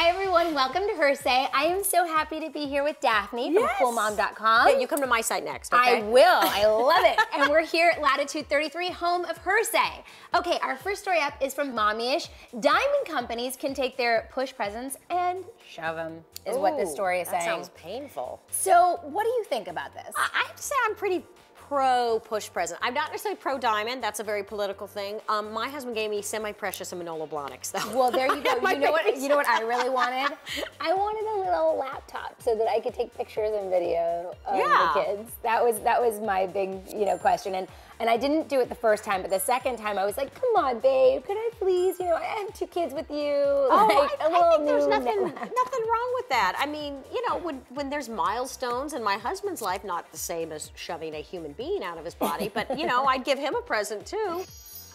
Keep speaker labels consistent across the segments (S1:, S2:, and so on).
S1: Hi everyone, welcome to Her Say. I am so happy to be here with Daphne from
S2: Yes.
S1: coolmom.com.
S2: Yeah, you come to my site next, okay?
S1: I will. I love it. And we're here at Latitude 33, home of Her Say. Okay, our first story up is from Mommyish. Diamond companies can take their push presents and shove them, is what this story is
S2: that
S1: saying.
S2: sounds painful.
S1: So, what do you think about this?
S2: I I have to say I'm pretty pro push present. I'm not necessarily pro diamond. That's a very political thing. Um, my husband gave me semi-precious and Manolo Blahniks, though.
S1: Well, there you go. You know what? You know what I really wanted? I wanted a little laptop so that I could take pictures and video of
S2: Yeah.
S1: the kids. That was that was my big you know question, and and I didn't do it the first time, but the second time I was like, come on, babe, could I please? You know, I have two kids with you.
S2: Oh,
S1: like,
S2: I, I think there's nothing nothing wrong with that. I mean, you know, when when there's milestones in my husband's life, not the same as shoving a human being out of his body, but you know, I'd give him a present too.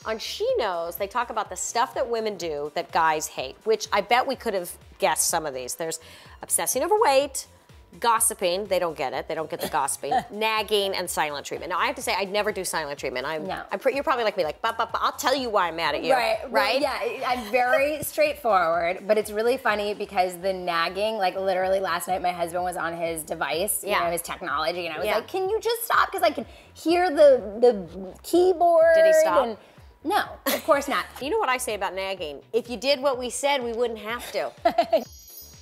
S2: On She Knows, they talk about the stuff that women do that guys hate, which I bet we could have guessed some of these. There's obsessing over weight, gossiping, they don't get it, they don't get the gossiping, nagging, and silent treatment. Now, I have to say, I'd never do silent treatment. I'm,
S1: No.
S2: I'm pretty, you're probably like me, like, "Ba, ba, ba, I'll tell you why I'm mad at you.
S1: Right, well,
S2: right?
S1: yeah, I'm very straightforward, but it's really funny because the nagging, like literally last night, my husband was on his device, you
S2: Yeah.
S1: know, his technology, and I was
S2: Yeah.
S1: like, "Can you just stop?" Because I can hear the the keyboard.
S2: Did he stop?
S1: And, no, of course not.
S2: You know what I say about nagging? If you did what we said, we wouldn't have to.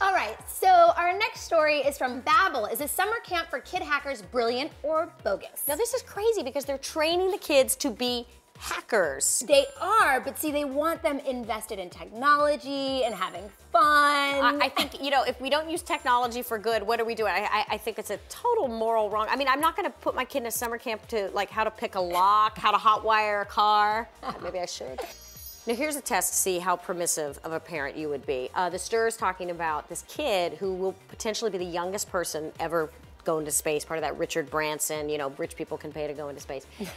S1: All right, so our next story is from Babble. Is a summer camp for kid hackers brilliant or bogus?
S2: now this is crazy because they're training the kids to be hackers.
S1: They are, but see, they want them invested in technology and having fun.
S2: I, I think you know if we don't use technology for good, what are we doing? I, I, I think it's a total moral wrong. I mean, I'm not going to put my kid in a summer camp to like how to pick a lock, how to hotwire a car. Maybe I should. Now here's a test to see how permissive of a parent you would be. Uh, the Stir is talking about this kid who will potentially be the youngest person ever go into space. Part of that Richard Branson, you know, rich people can pay to go into space.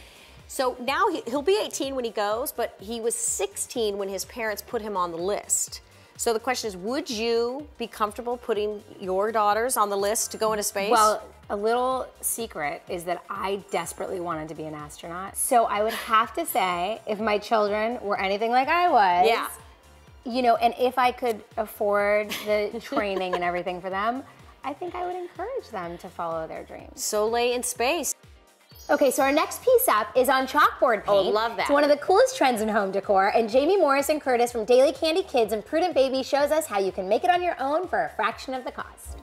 S2: So now he, he'll be 18 when he goes, but he was 16 when his parents put him on the list. So the question is, would you be comfortable putting your daughters on the list to go into space?
S1: Well, a little secret is that I desperately wanted to be an astronaut. So I would have to say, if my children were anything like I was,
S2: Yeah.
S1: you know, and if I could afford the training and everything for them, I think I would encourage them to follow their dreams.
S2: Soleil in space.
S1: Okay, so our next piece up is on chalkboard oh, paint.
S2: Oh, love that.
S1: It's one of the coolest trends in home decor, and Jamie Morrison Curtis from Daily Candy Kids and Prudent Baby shows us how you can make it on your own for a fraction of the cost.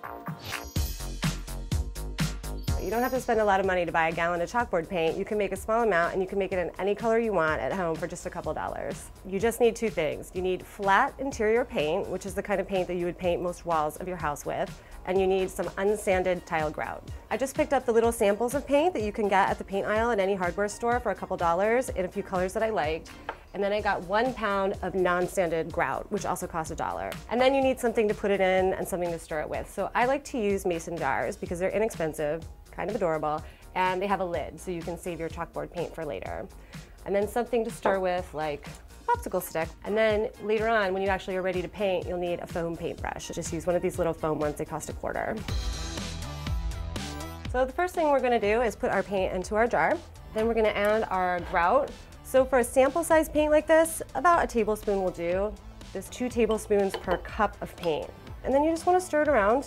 S3: You don't have to spend a lot of money to buy a gallon of chalkboard paint. You can make a small amount and you can make it in any color you want at home for just a couple dollars. You just need two things. You need flat interior paint, which is the kind of paint that you would paint most walls of your house with, and you need some unsanded tile grout. I just picked up the little samples of paint that you can get at the paint aisle at any hardware store for a couple dollars in a few colors that I liked. And then I got one pound of non-sanded grout, which also costs a dollar. And then you need something to put it in and something to stir it with. So I like to use mason jars because they're inexpensive, kind of adorable, and they have a lid so you can save your chalkboard paint for later. And then something to stir oh. with like a popsicle stick. And then later on, when you actually are ready to paint, you'll need a foam paintbrush. Just use one of these little foam ones, they cost a quarter. So the first thing we're gonna do is put our paint into our jar. Then we're gonna add our grout. So for a sample size paint like this, about a tablespoon will do. This two tablespoons per cup of paint. And then you just wanna stir it around.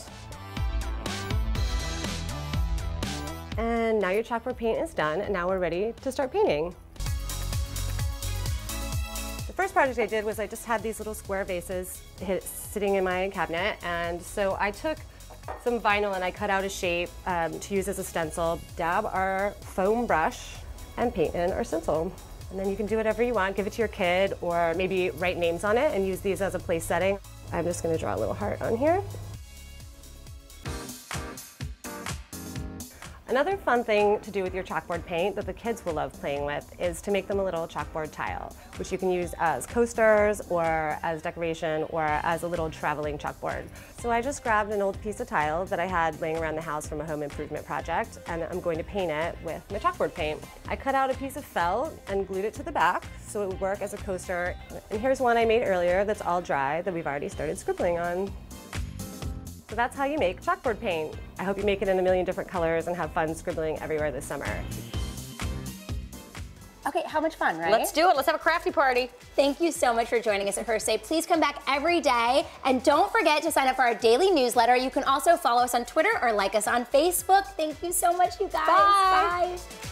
S3: And now your chalkboard paint is done, and now we're ready to start painting. The first project I did was I just had these little square vases sitting in my cabinet, and so I took some vinyl and I cut out a shape um, to use as a stencil, dab our foam brush, and paint in our stencil. And then you can do whatever you want, give it to your kid, or maybe write names on it and use these as a place setting. I'm just gonna draw a little heart on here. Another fun thing to do with your chalkboard paint that the kids will love playing with is to make them a little chalkboard tile, which you can use as coasters or as decoration or as a little traveling chalkboard. So I just grabbed an old piece of tile that I had laying around the house from a home improvement project and I'm going to paint it with my chalkboard paint. I cut out a piece of felt and glued it to the back so it would work as a coaster. And here's one I made earlier that's all dry that we've already started scribbling on. So that's how you make chalkboard paint. I hope you make it in a million different colors and have fun scribbling everywhere this summer.
S1: Okay, Okay, how much fun, right?
S2: Let's do it. Let's have a crafty party.
S1: Thank you so much for joining us at Her Say. Please come back every day and don't forget to sign up for our daily newsletter. You can also follow us on Twitter or like us on Facebook. Thank you so much, you guys.
S2: Bye.
S1: Bye.